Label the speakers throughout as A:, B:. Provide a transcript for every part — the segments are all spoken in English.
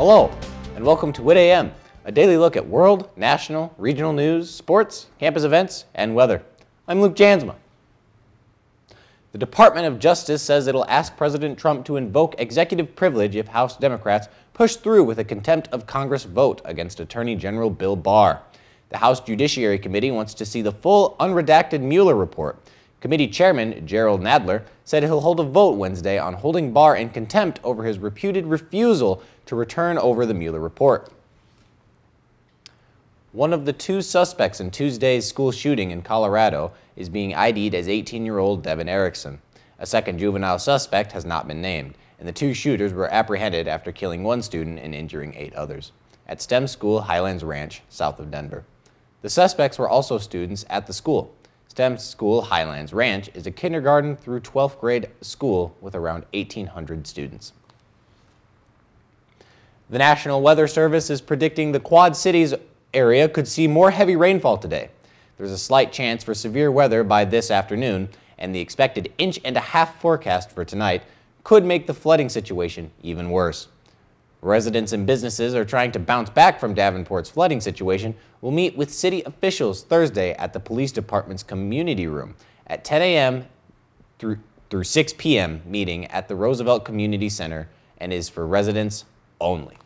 A: Hello, and welcome to WIT AM, a daily look at world, national, regional news, sports, campus events, and weather. I'm Luke Jansma. The Department of Justice says it'll ask President Trump to invoke executive privilege if House Democrats push through with a contempt of Congress vote against Attorney General Bill Barr. The House Judiciary Committee wants to see the full unredacted Mueller report. Committee Chairman Gerald Nadler said he'll hold a vote Wednesday on holding Barr in contempt over his reputed refusal to return over the Mueller report. One of the two suspects in Tuesday's school shooting in Colorado is being ID'd as 18-year-old Devon Erickson. A second juvenile suspect has not been named, and the two shooters were apprehended after killing one student and injuring eight others at STEM School Highlands Ranch, south of Denver. The suspects were also students at the school. STEM School Highlands Ranch is a kindergarten through 12th grade school with around 1,800 students. The National Weather Service is predicting the Quad Cities area could see more heavy rainfall today. There's a slight chance for severe weather by this afternoon, and the expected inch and a half forecast for tonight could make the flooding situation even worse. Residents and businesses are trying to bounce back from Davenport's flooding situation will meet with city officials Thursday at the police department's community room at 10 a.m. through, through 6 p.m. meeting at the Roosevelt Community Center and is for residents only.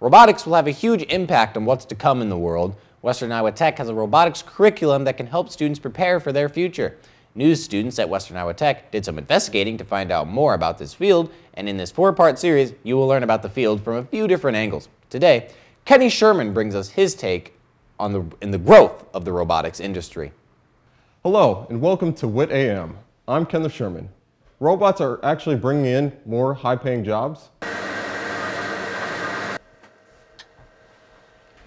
A: Robotics will have a huge impact on what's to come in the world. Western Iowa Tech has a robotics curriculum that can help students prepare for their future. News students at Western Iowa Tech did some investigating to find out more about this field, and in this four-part series, you will learn about the field from a few different angles. Today, Kenny Sherman brings us his take on the, in the growth of the robotics industry.
B: Hello, and welcome to WIT AM. I'm Kenneth Sherman. Robots are actually bringing in more high-paying jobs.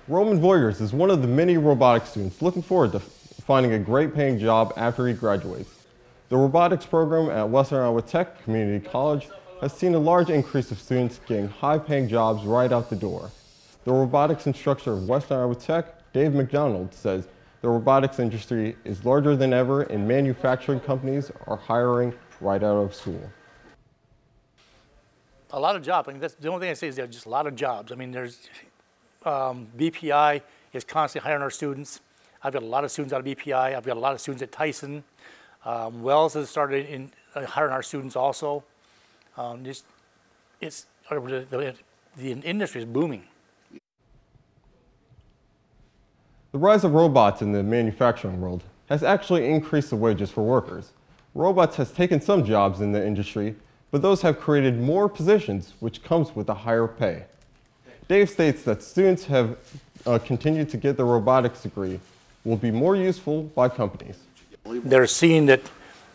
B: Roman Voyers is one of the many robotics students looking forward to finding a great paying job after he graduates. The robotics program at Western Iowa Tech Community College has seen a large increase of students getting high paying jobs right out the door. The robotics instructor of Western Iowa Tech, Dave McDonald, says the robotics industry is larger than ever and manufacturing companies are hiring right out of school.
C: A lot of jobs. I mean, that's the only thing I say is there's just a lot of jobs. I mean, there's um, BPI is constantly hiring our students. I've got a lot of students out of BPI. I've got a lot of students at Tyson. Um, Wells has started in uh, hiring our students also. Um, just, it's, uh, the, the, the industry is booming.
B: The rise of robots in the manufacturing world has actually increased the wages for workers. Robots has taken some jobs in the industry, but those have created more positions, which comes with a higher pay. Dave states that students have uh, continued to get the robotics degree will be more useful by companies.
C: They're seeing that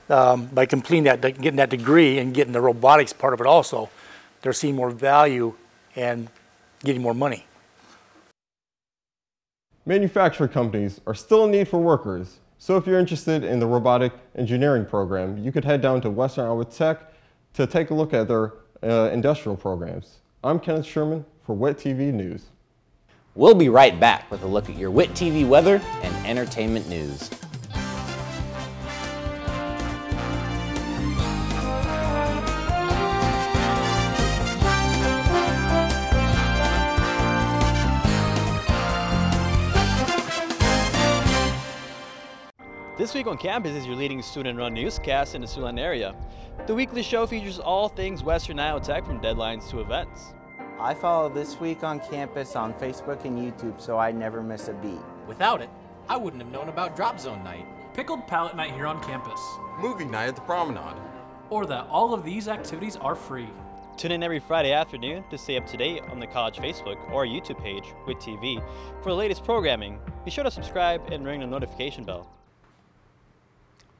C: um, by completing that, getting that degree and getting the robotics part of it also, they're seeing more value and getting more money.
B: Manufacturing companies are still in need for workers, so if you're interested in the robotic engineering program, you could head down to Western Iowa Tech to take a look at their uh, industrial programs. I'm Kenneth Sherman for WIT TV News.
A: We'll be right back with a look at your WIT TV weather and entertainment news.
D: This week on campus is your leading student-run newscast in the Siouxland area. The weekly show features all things Western Iowa Tech from deadlines to events.
E: I follow This Week on Campus on Facebook and YouTube so I never miss a beat.
F: Without it, I wouldn't have known about Drop Zone Night.
G: Pickled Palette Night here on campus.
H: Movie night at the Promenade.
G: Or that all of these activities are free.
D: Tune in every Friday afternoon to stay up to date on the college Facebook or YouTube page with TV for the latest programming. Be sure to subscribe and ring the notification bell.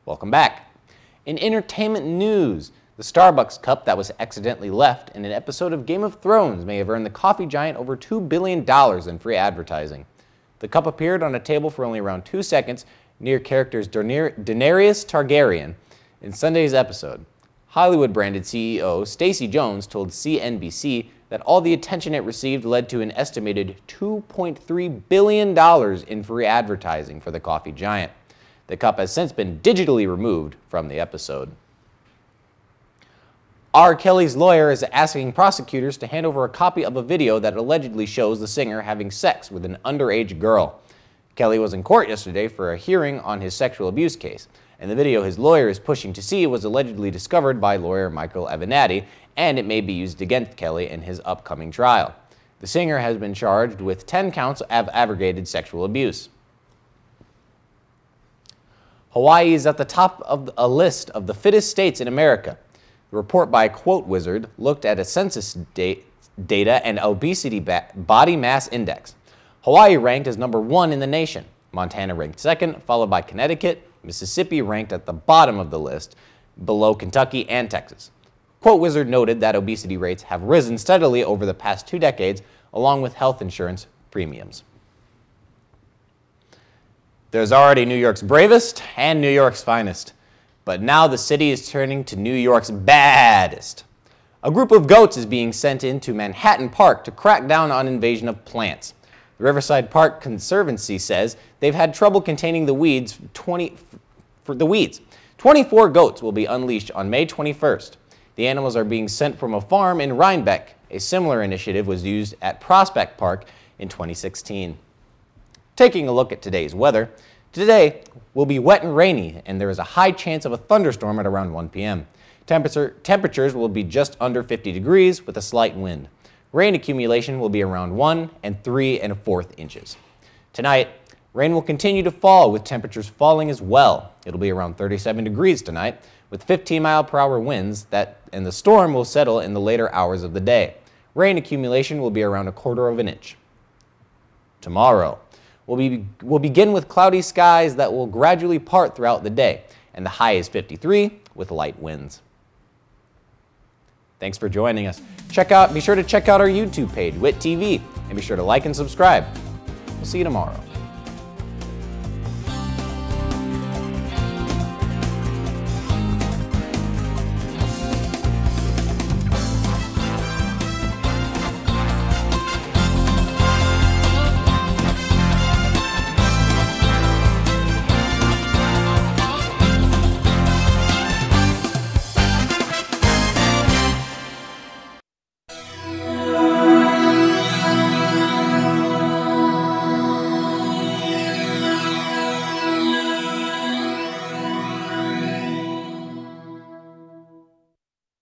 A: Welcome back. In entertainment news, the Starbucks cup that was accidentally left in an episode of Game of Thrones may have earned the coffee giant over $2 billion in free advertising. The cup appeared on a table for only around two seconds near characters Daenerys Targaryen in Sunday's episode. Hollywood branded CEO Stacey Jones told CNBC that all the attention it received led to an estimated $2.3 billion in free advertising for the coffee giant. The cup has since been digitally removed from the episode. R. Kelly's lawyer is asking prosecutors to hand over a copy of a video that allegedly shows the singer having sex with an underage girl. Kelly was in court yesterday for a hearing on his sexual abuse case, and the video his lawyer is pushing to see was allegedly discovered by lawyer Michael Avenatti, and it may be used against Kelly in his upcoming trial. The singer has been charged with 10 counts of aggravated sexual abuse. Hawaii is at the top of a list of the fittest states in America. The report by Quote Wizard looked at a census data and obesity body mass index. Hawaii ranked as number one in the nation. Montana ranked second, followed by Connecticut. Mississippi ranked at the bottom of the list, below Kentucky and Texas. Quote Wizard noted that obesity rates have risen steadily over the past two decades, along with health insurance premiums. There's already New York's bravest and New York's finest. But now the city is turning to New York's baddest. A group of goats is being sent into Manhattan Park to crack down on invasion of plants. The Riverside Park Conservancy says they've had trouble containing the weeds 20 for the weeds. 24 goats will be unleashed on May 21st. The animals are being sent from a farm in Rhinebeck. A similar initiative was used at Prospect Park in 2016. Taking a look at today's weather, today will be wet and rainy, and there is a high chance of a thunderstorm at around 1 p.m. Temperature, temperatures will be just under 50 degrees with a slight wind. Rain accumulation will be around 1 and 3 and a fourth inches. Tonight, rain will continue to fall with temperatures falling as well. It'll be around 37 degrees tonight with 15 mile per hour winds that and the storm will settle in the later hours of the day. Rain accumulation will be around a quarter of an inch. Tomorrow, We'll, be, we'll begin with cloudy skies that will gradually part throughout the day, and the high is 53 with light winds. Thanks for joining us. Check out, be sure to check out our YouTube page, WIT TV, and be sure to like and subscribe. We'll see you tomorrow.